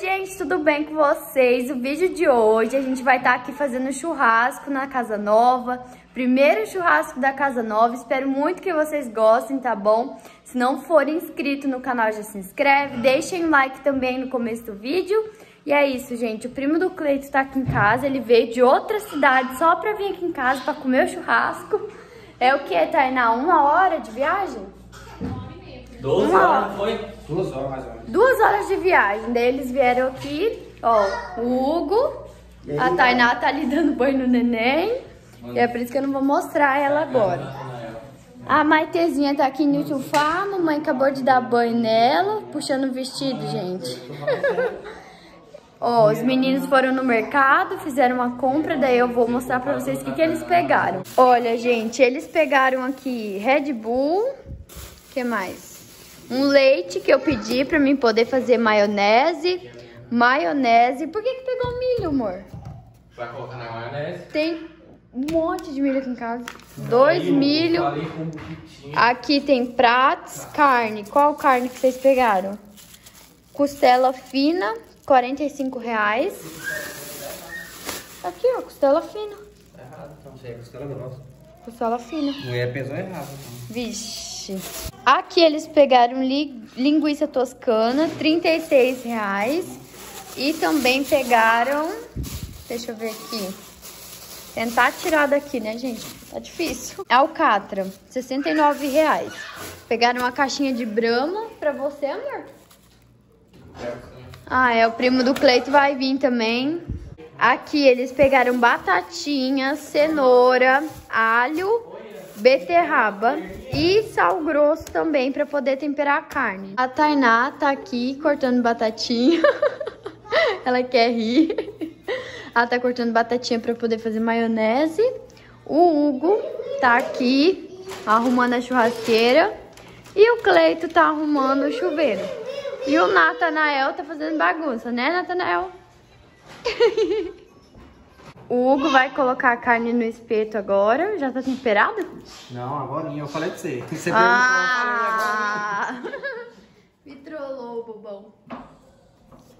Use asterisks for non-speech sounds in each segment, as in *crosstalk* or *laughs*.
gente, tudo bem com vocês? O vídeo de hoje a gente vai estar tá aqui fazendo churrasco na Casa Nova. Primeiro churrasco da Casa Nova, espero muito que vocês gostem, tá bom? Se não for inscrito no canal, já se inscreve, deixem um like também no começo do vídeo. E é isso, gente, o primo do Cleito tá aqui em casa, ele veio de outra cidade só pra vir aqui em casa pra comer o churrasco. É o que, Tainá? Uma hora de viagem? 12 horas, foi? Duas horas mais ou menos. Duas horas de viagem. Daí eles vieram aqui, ó, o Hugo, a Tainá tá ali dando banho no neném. E é por isso que eu não vou mostrar ela agora. A Maitezinha tá aqui no sofá, a mamãe acabou de dar banho nela, puxando o vestido, gente. *laughs* Ó, os meninos foram no mercado, fizeram uma compra, daí eu vou mostrar pra vocês o que, que eles pegaram. Olha, gente, eles pegaram aqui Red Bull, que mais? Um leite que eu pedi pra mim poder fazer maionese. Maionese. Por que que pegou milho, amor? Vai colocar na maionese? Tem um monte de milho aqui em casa. Dois milho. Aqui tem pratos, carne. Qual carne que vocês pegaram? Costela fina, 45 reais. Aqui, ó, costela fina. Tá errado, então. Isso aí é costela grossa. Costela fina. Mulher pesou errado. Então. Vixe. Aqui eles pegaram li, linguiça toscana, 36 reais. E também pegaram, deixa eu ver aqui, tentar tirar daqui, né, gente? Tá difícil. *laughs* Alcatra, 69 reais. Pegaram uma caixinha de brama pra você, amor? Ah, é, o primo do Cleito vai vir também. Aqui eles pegaram batatinha, cenoura, alho beterraba e sal grosso também para poder temperar a carne. A Tainá tá aqui cortando batatinha. *laughs* Ela quer rir. Ela tá cortando batatinha para poder fazer maionese. O Hugo tá aqui arrumando a churrasqueira. E o Cleito tá arrumando o chuveiro. E o Natanael tá fazendo bagunça, né, Natanael? *laughs* O Hugo vai colocar a carne no espeto agora. Já tá temperado? Não, agora eu falei pra você. Você ah. perguntou, eu falei agora. Me trollou, bobão.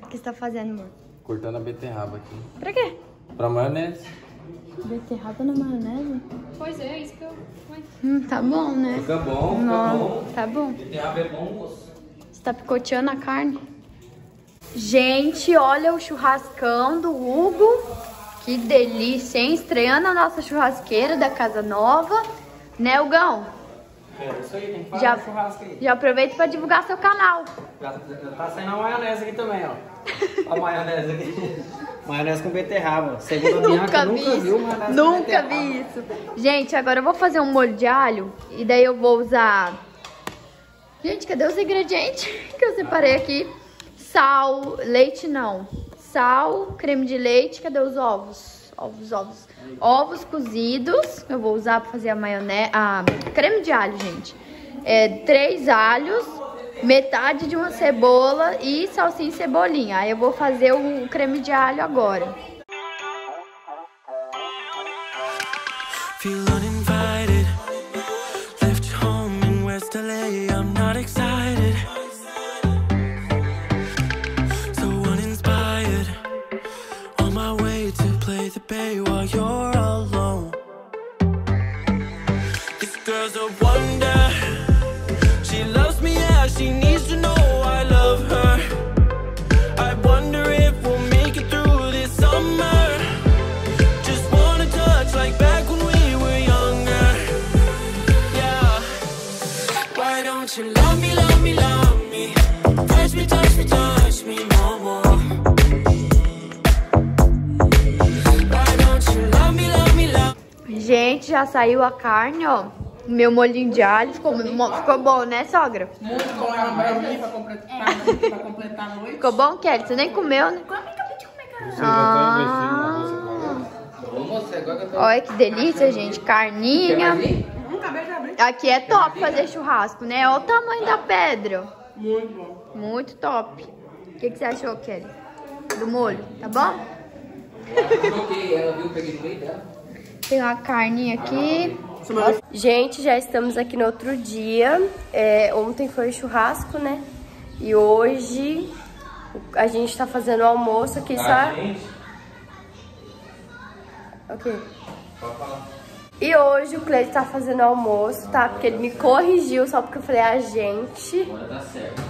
O que você tá fazendo, amor? Cortando a beterraba aqui. Pra quê? Pra maionese. Beterraba na maionese? Pois é, isso que eu... Hum, tá bom, né? Fica bom, fica bom. Tá bom. Beterraba é bom, moço. Você tá picoteando a carne? Gente, olha o churrascão do Hugo. Que delícia, hein? Estreando a nossa churrasqueira da Casa Nova. Né, Hugão? É, isso aí, tem que fazer já, churrasco aí. Já aproveita pra divulgar seu canal. Já, já tá saindo a maionese aqui também, ó. a maionese aqui. *laughs* maionese com beterraba. Segundo a nunca, vi nunca viu maionese Nunca vi isso. Gente, agora eu vou fazer um molho de alho. E daí eu vou usar... Gente, cadê os ingredientes *laughs* que eu separei aqui? Sal, leite não sal, creme de leite, cadê os ovos? Ovos, ovos. Ovos cozidos, eu vou usar para fazer a maionese, a creme de alho, gente. É, três alhos, metade de uma cebola e salsinha e cebolinha. Aí eu vou fazer o creme de alho agora. Gente, já saiu a carne, ó. Meu molhinho de alho ficou, ficou bom, né, sogra? Muito bom, é uma pra completar, pra completar a noite. Ficou bom, Kelly? Você nem comeu, né? Come, acabei de comer, cara. Ah. Olha que delícia, gente. Carninha. Aqui é top fazer churrasco, né? Olha o tamanho da pedra. Muito bom. Muito top. O que, que você achou, Kelly? Do molho, tá bom? Joguei ela, viu? Peguei no meio dela. Tem uma carninha aqui. Gente, já estamos aqui no outro dia. É, ontem foi churrasco, né? E hoje A gente tá fazendo almoço aqui só. gente? Ok. Pode falar. E hoje o Cleiton tá fazendo almoço, tá? Porque ele me corrigiu só porque eu falei a gente. Agora tá certo.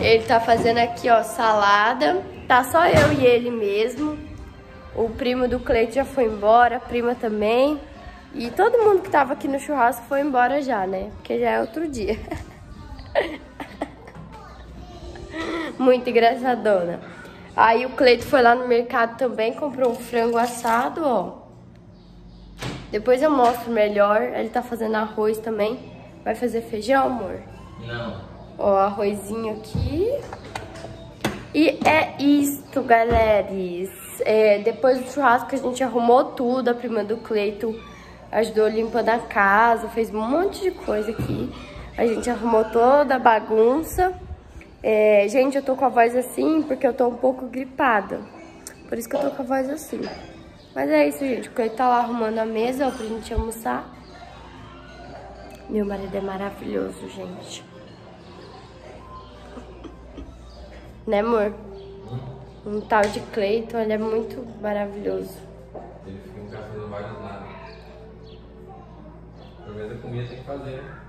Ele tá fazendo aqui, ó, salada. Tá só eu e ele mesmo. O primo do Cleiton já foi embora, a prima também. E todo mundo que tava aqui no churrasco foi embora já, né? Porque já é outro dia. *laughs* Muito engraçadona. Aí o Cleito foi lá no mercado também, comprou um frango assado, ó. Depois eu mostro melhor. Ele tá fazendo arroz também. Vai fazer feijão, amor? Não. Ó, arrozinho aqui. E é isto, galeres. É, depois do churrasco a gente arrumou tudo. A prima do Cleito ajudou limpando a casa, fez um monte de coisa aqui. A gente arrumou toda a bagunça. É, gente, eu tô com a voz assim porque eu tô um pouco gripada. Por isso que eu tô com a voz assim. Mas é isso, gente. O Cleito tá lá arrumando a mesa ó, pra gente almoçar. Meu marido é maravilhoso, gente. Né, amor? Um tal de Cleiton, ele é muito maravilhoso. Ele fica em casa fazendo vários nada. Pelo menos a comida tem que fazer, né?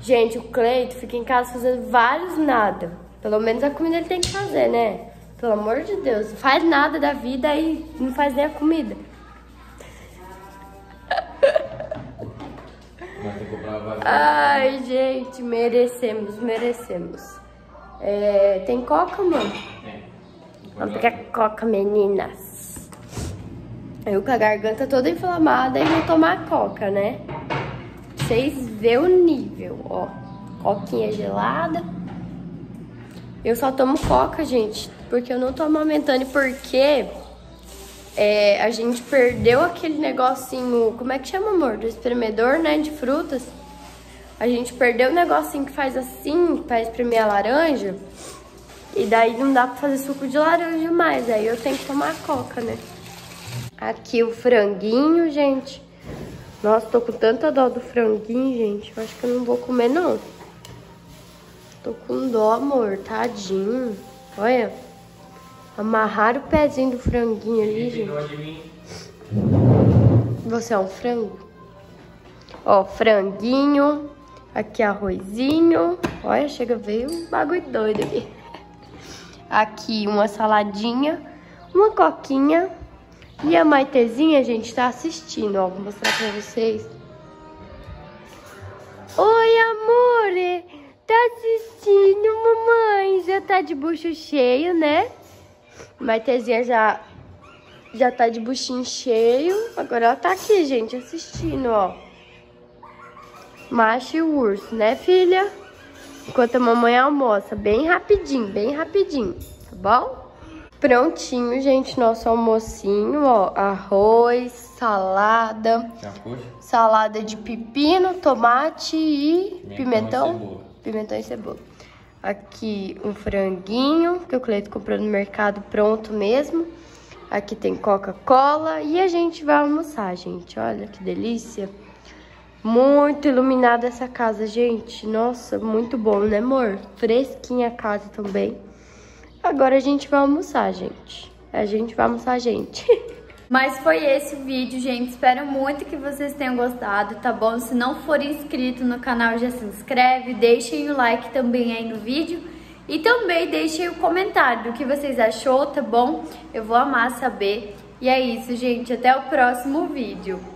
Gente, o Cleiton fica em casa fazendo vários nada. Pelo menos a comida ele tem que fazer, né? Pelo amor de Deus. Faz nada da vida e não faz nem a comida. Mas tem que comprar vários Ai, gente, merecemos, merecemos. É, tem coca, mano? Tem. Vamos pegar coca, meninas. Eu com a garganta toda inflamada e vou tomar coca, né? Vocês vê o nível, ó. Coquinha gelada. Eu só tomo coca, gente, porque eu não tô amamentando e porque é, a gente perdeu aquele negocinho, como é que chama, amor? Do espremedor, né, de frutas. A gente perdeu o negocinho que faz assim, pra espremer a laranja. E daí não dá pra fazer suco de laranja mais, aí eu tenho que tomar coca, né? Aqui o franguinho, gente. Nossa, tô com tanta dó do franguinho, gente. Eu acho que eu não vou comer, não. Tô com dó, amor. Tadinho. Olha. Amarrar o pezinho do franguinho ali, gente. Você é um frango? Ó, franguinho. Aqui arrozinho. Olha, chega, veio um bagulho doido aqui. Aqui uma saladinha. Uma coquinha. E a Maitezinha, gente, tá assistindo, ó. Vou mostrar pra vocês. Oi, amor! Tá assistindo, mamãe? Já tá de bucho cheio, né? Maitezinha já, já tá de buchinho cheio. Agora ela tá aqui, gente, assistindo, ó. Macho e urso, né, filha? Enquanto a mamãe almoça, bem rapidinho, bem rapidinho, tá bom? Prontinho, gente, nosso almocinho, ó. Arroz, salada, salada de pepino, tomate e Pimentão pimentão. e cebola. Pimentão e cebola. Aqui um franguinho que o Cleito comprou no mercado pronto mesmo. Aqui tem Coca-Cola e a gente vai almoçar, gente. Olha que delícia. Muito iluminada essa casa, gente. Nossa, muito bom, né, amor? Fresquinha a casa também. Agora a gente vai almoçar, gente. A gente vai almoçar, gente. *laughs* Mas foi esse o vídeo, gente. Espero muito que vocês tenham gostado, tá bom? Se não for inscrito no canal, já se inscreve. Deixem o like também aí no vídeo. E também deixem o comentário do que vocês achou, tá bom? Eu vou amar saber. E é isso, gente. Até o próximo vídeo.